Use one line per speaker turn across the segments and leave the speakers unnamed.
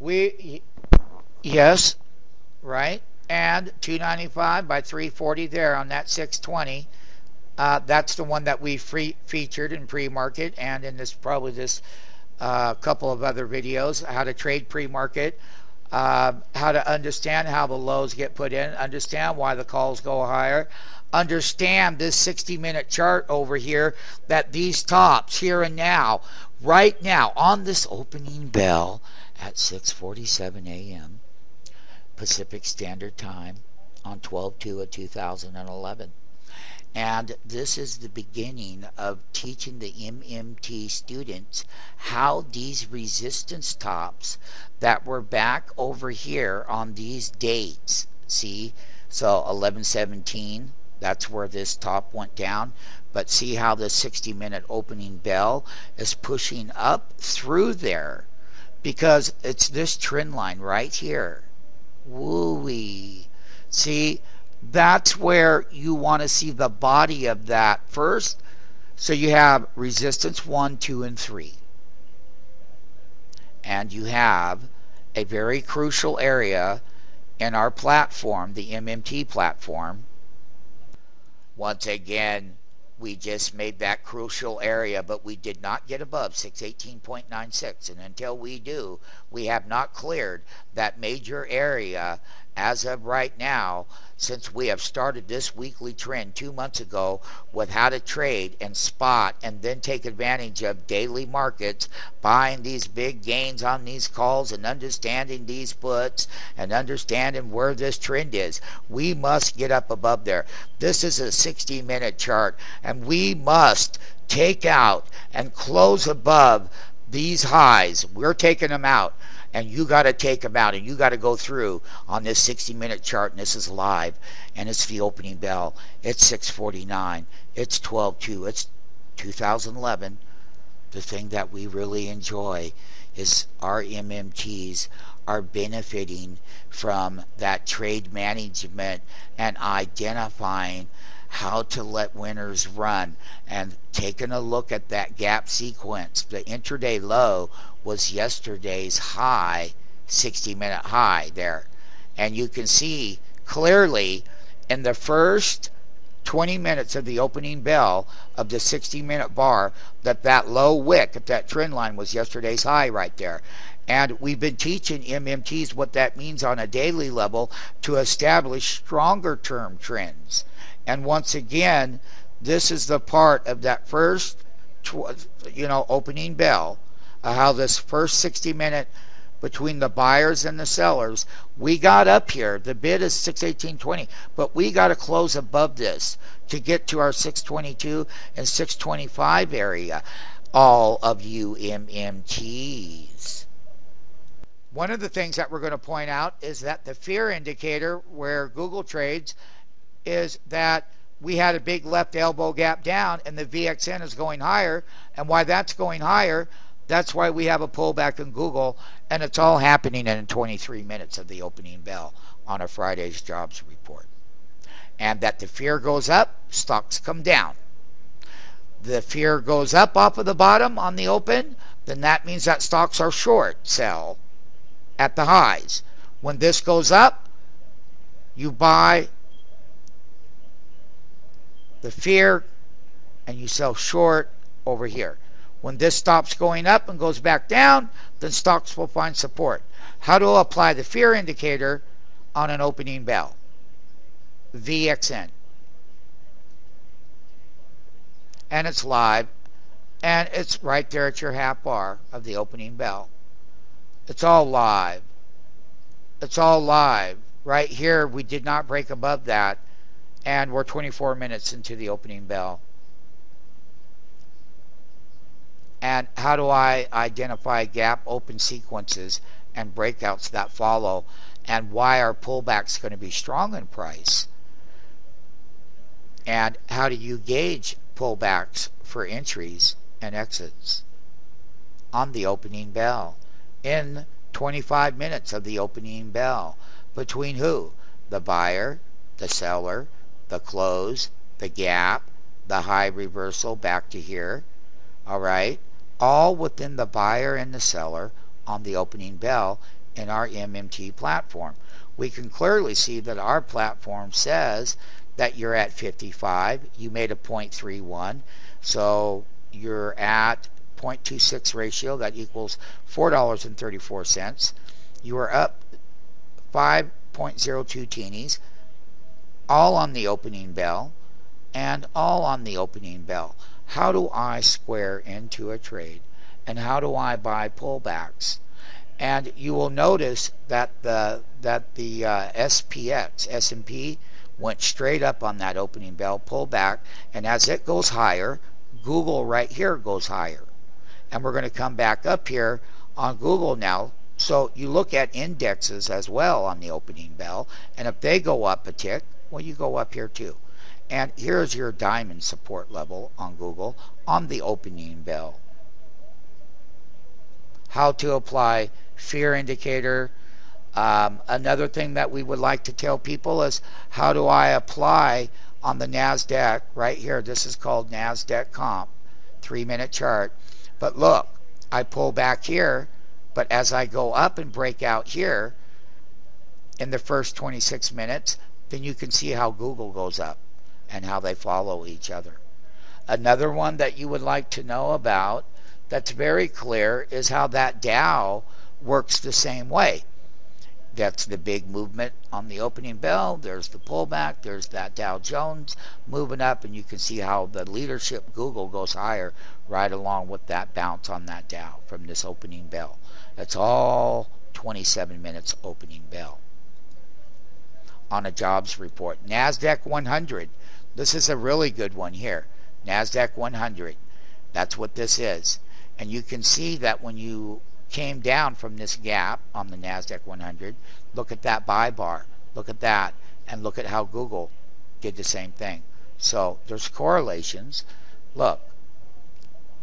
We, yes, right? And 295 by 340 there on that 620. Uh, that's the one that we free, featured in pre-market and in this probably this uh, couple of other videos how to trade pre-market uh, how to understand how the lows get put in understand why the calls go higher understand this 60 minute chart over here that these tops here and now right now on this opening bell at 6:47 a.m. Pacific Standard Time on 12/2 of 2011 and this is the beginning of teaching the MMT students how these resistance tops that were back over here on these dates. See, so 1117, that's where this top went down. But see how the 60 minute opening bell is pushing up through there because it's this trend line right here. Wooey. See, that's where you want to see the body of that first. So you have resistance 1, 2, and 3. And you have a very crucial area in our platform, the MMT platform. Once again, we just made that crucial area, but we did not get above 618.96. And until we do, we have not cleared that major area as of right now, since we have started this weekly trend two months ago with how to trade and spot and then take advantage of daily markets, buying these big gains on these calls and understanding these puts and understanding where this trend is. We must get up above there. This is a 60 minute chart, and we must take out and close above these highs. We're taking them out and you got to take them out and you got to go through on this 60 minute chart and this is live and it's the opening bell. It's 649 it's 12 it's 2011 the thing that we really enjoy is our mmts are benefiting from that trade management and identifying how to let winners run and taking a look at that gap sequence. The intraday low was yesterday's high 60 minute high there. And you can see clearly in the first 20 minutes of the opening bell of the 60 minute bar that that low wick at that trend line was yesterday's high right there and we've been teaching MMTs what that means on a daily level to establish stronger term trends and once again, this is the part of that first, you know, opening bell, uh, how this first 60 minute between the buyers and the sellers, we got up here. The bid is 618.20, but we got to close above this to get to our 622 and 625 area. All of you MMTs. One of the things that we're going to point out is that the fear indicator, where Google trades, is that we had a big left elbow gap down and the VXN is going higher. And why that's going higher, that's why we have a pullback in Google. And it's all happening in 23 minutes of the opening bell on a Friday's jobs report. And that the fear goes up, stocks come down. The fear goes up off of the bottom on the open, then that means that stocks are short sell at the highs. When this goes up, you buy the fear and you sell short over here. When this stops going up and goes back down, then stocks will find support. How to apply the fear indicator on an opening bell? VXN. And it's live. And it's right there at your half bar of the opening bell. It's all live. It's all live. Right here, we did not break above that and we're 24 minutes into the opening bell. And how do I identify gap open sequences and breakouts that follow? And why are pullbacks going to be strong in price? And how do you gauge pullbacks for entries and exits on the opening bell in 25 minutes of the opening bell? Between who? The buyer, the seller, the close, the gap, the high reversal back to here. All right. All within the buyer and the seller on the opening bell in our MMT platform. We can clearly see that our platform says that you're at 55. You made a 0.31. So you're at 0.26 ratio. That equals $4.34. You are up 5.02 teenies, all on the opening bell, and all on the opening bell. How do I square into a trade? And how do I buy pullbacks? And you will notice that the that the uh, SPX S&P went straight up on that opening bell, pulled back, and as it goes higher, Google right here goes higher. And we're going to come back up here on Google now. So you look at indexes as well on the opening bell, and if they go up a tick, well, you go up here too. And here's your diamond support level on Google on the opening bell. How to apply fear indicator. Um, another thing that we would like to tell people is how do I apply on the NASDAQ right here. This is called NASDAQ comp, three minute chart. But look, I pull back here, but as I go up and break out here in the first 26 minutes, then you can see how Google goes up and how they follow each other. Another one that you would like to know about that's very clear is how that Dow works the same way. That's the big movement on the opening bell. There's the pullback. There's that Dow Jones moving up, and you can see how the leadership Google goes higher right along with that bounce on that Dow from this opening bell. That's all 27 minutes opening bell. On a jobs report, NASDAQ 100 this is a really good one here. NASDAQ 100. That's what this is. And you can see that when you came down from this gap on the NASDAQ 100, look at that buy bar. Look at that. And look at how Google did the same thing. So there's correlations. Look,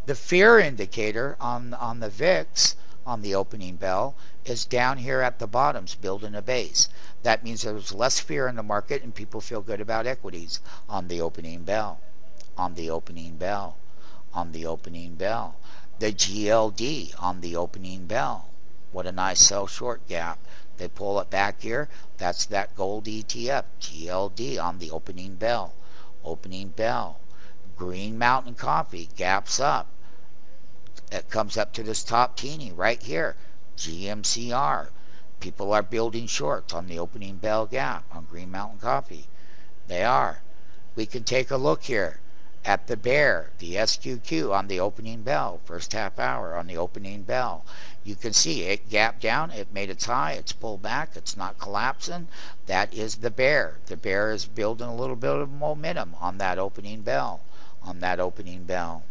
the fear indicator on, on the VIX on the opening bell is down here at the bottoms, building a base. That means there's less fear in the market and people feel good about equities on the opening bell, on the opening bell, on the opening bell. The GLD on the opening bell. What a nice sell short gap. They pull it back here. That's that gold ETF, GLD on the opening bell. Opening bell. Green Mountain Coffee gaps up it comes up to this top teeny right here, GMCR. People are building shorts on the opening bell gap on Green Mountain Coffee. They are. We can take a look here at the bear, the SQQ on the opening bell, first half hour on the opening bell. You can see it gapped down, it made its high, it's pulled back, it's not collapsing. That is the bear. The bear is building a little bit of momentum on that opening bell, on that opening bell.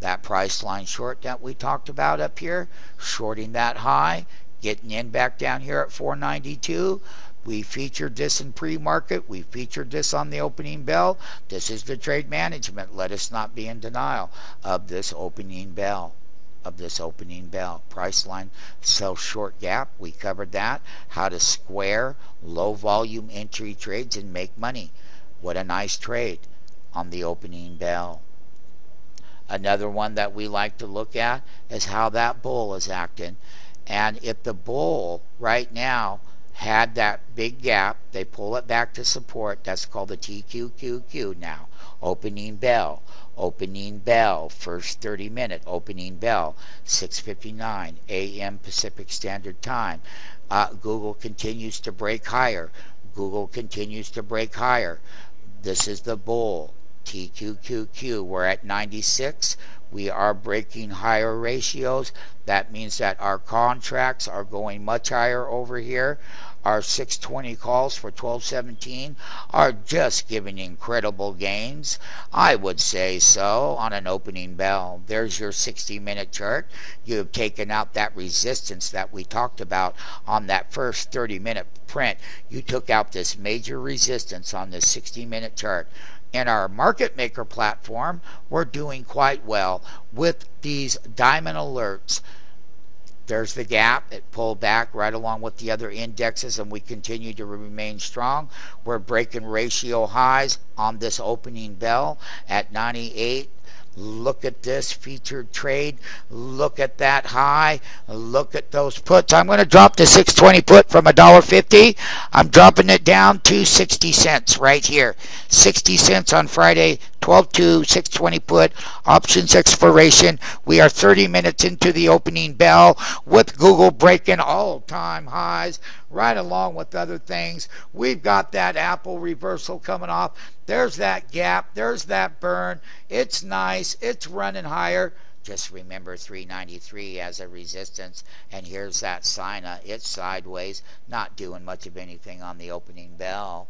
That Priceline short that we talked about up here, shorting that high, getting in back down here at 492. We featured this in pre-market. We featured this on the opening bell. This is the trade management. Let us not be in denial of this opening bell. Of this opening bell. Priceline sell short gap. We covered that. How to square low volume entry trades and make money. What a nice trade on the opening bell. Another one that we like to look at is how that bull is acting. And if the bull right now had that big gap, they pull it back to support. That's called the TQQQ now. Opening bell, opening bell, first 30 minute opening bell, 6:59 a.m. Pacific Standard Time. Uh, Google continues to break higher. Google continues to break higher. This is the bull. TQQQ. We're at 96. We are breaking higher ratios. That means that our contracts are going much higher over here. Our 620 calls for 1217 are just giving incredible gains. I would say so on an opening bell. There's your 60 minute chart. You have taken out that resistance that we talked about on that first 30 minute print. You took out this major resistance on this 60 minute chart in our market maker platform, we're doing quite well with these diamond alerts. There's the gap. It pulled back right along with the other indexes, and we continue to remain strong. We're breaking ratio highs on this opening bell at 98. Look at this featured trade. Look at that high. Look at those puts. I'm going to drop the 620 put from $1.50. I'm dropping it down to 60 cents right here. 60 cents on Friday, 12 to 620 put. Options expiration. We are 30 minutes into the opening bell with Google breaking all time highs right along with other things. We've got that Apple reversal coming off. There's that gap. There's that burn. It's nice. It's running higher. Just remember 393 as a resistance. And here's that Sina. It's sideways, not doing much of anything on the opening bell.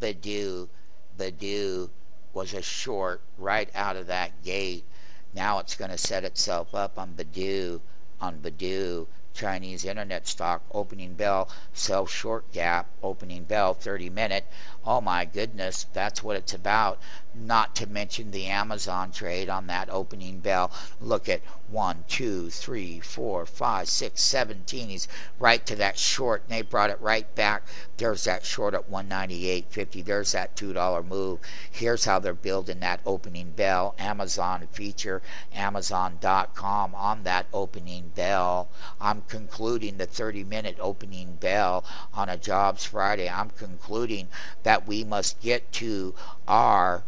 Baidu, Baidu was a short right out of that gate. Now it's going to set itself up on Baidu, on Baidu Chinese internet stock opening bell, sell short gap, opening bell, 30 minute. Oh my goodness, that's what it's about. Not to mention the Amazon trade on that opening bell. Look at one, two, three, four, five, six, seventeen. He's right to that short, and they brought it right back. There's that short at 198.50. There's that $2 move. Here's how they're building that opening bell. Amazon feature, Amazon.com on that opening bell. I'm concluding the 30 minute opening bell on a Jobs Friday. I'm concluding that we must get to our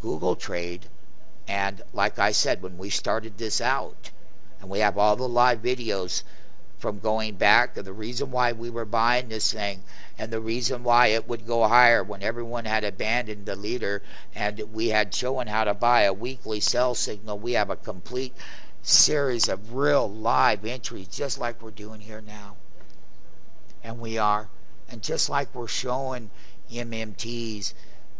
Google trade. And like I said, when we started this out, and we have all the live videos from going back, the reason why we were buying this thing, and the reason why it would go higher when everyone had abandoned the leader, and we had shown how to buy a weekly sell signal. We have a complete series of real live entries, just like we're doing here now. And we are. And just like we're showing MMTs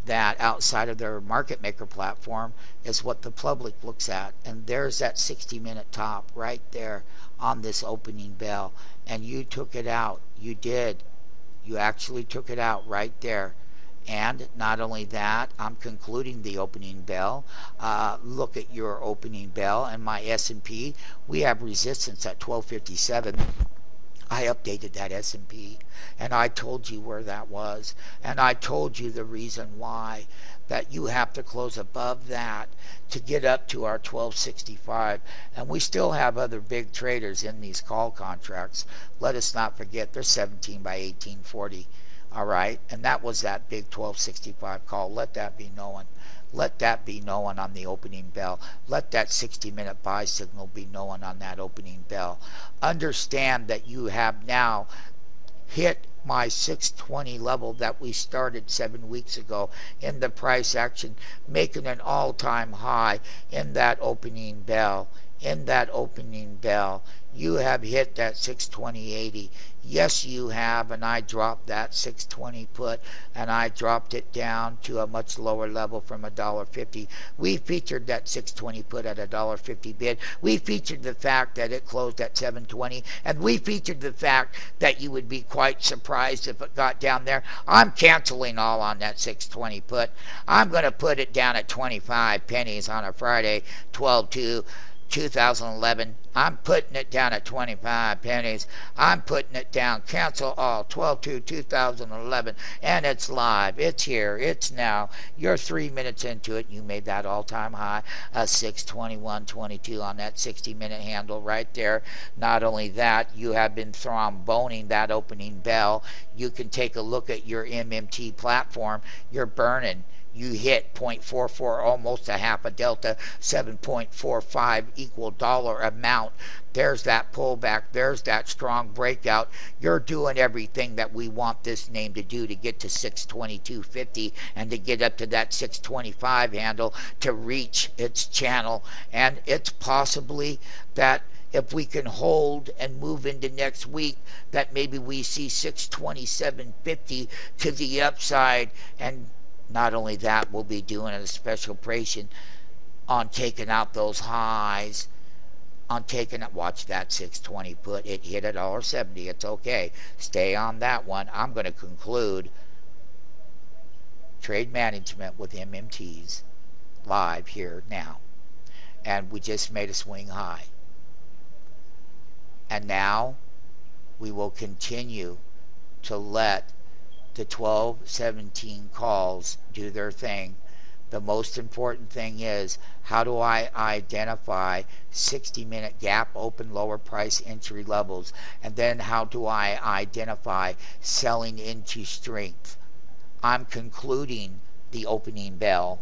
that outside of their market maker platform is what the public looks at. And there's that 60 minute top right there on this opening bell. And you took it out. You did. You actually took it out right there. And not only that, I'm concluding the opening bell. Uh, look at your opening bell and my S&P. We have resistance at 1257. I updated that S&P and I told you where that was and I told you the reason why that you have to close above that to get up to our 1265 and we still have other big traders in these call contracts. Let us not forget they're 17 by 1840 all right? And that was that big 1265 call. Let that be known let that be known on the opening bell. Let that 60 minute buy signal be known on that opening bell. Understand that you have now hit my 620 level that we started seven weeks ago in the price action, making an all time high in that opening bell. In that opening bell, you have hit that 620.80. Yes, you have, and I dropped that 620 put, and I dropped it down to a much lower level from a dollar fifty. We featured that 620 put at a dollar fifty bid. We featured the fact that it closed at 720, and we featured the fact that you would be quite surprised if it got down there. I'm canceling all on that 620 put. I'm going to put it down at 25 pennies on a Friday, 12 to 2011. I'm putting it down at 25 pennies. I'm putting it down. Cancel all 12 to 2011. And it's live. It's here. It's now. You're three minutes into it. You made that all time high, a 621.22 on that 60 minute handle right there. Not only that, you have been thromboning that opening bell. You can take a look at your MMT platform. You're burning you hit 0.44, almost a half a delta, 7.45 equal dollar amount. There's that pullback. There's that strong breakout. You're doing everything that we want this name to do to get to 622.50 and to get up to that 625 handle to reach its channel. And it's possibly that if we can hold and move into next week that maybe we see 627.50 to the upside and not only that, we'll be doing a special operation on taking out those highs. On taking it, watch that 620 put. It hit at dollar seventy. It's okay. Stay on that one. I'm going to conclude trade management with MMTs live here now. And we just made a swing high. And now we will continue to let the 12 17 calls do their thing The most important thing is how do I identify 60 minute gap open lower price entry levels? And then how do I identify selling into strength? I'm concluding the opening bell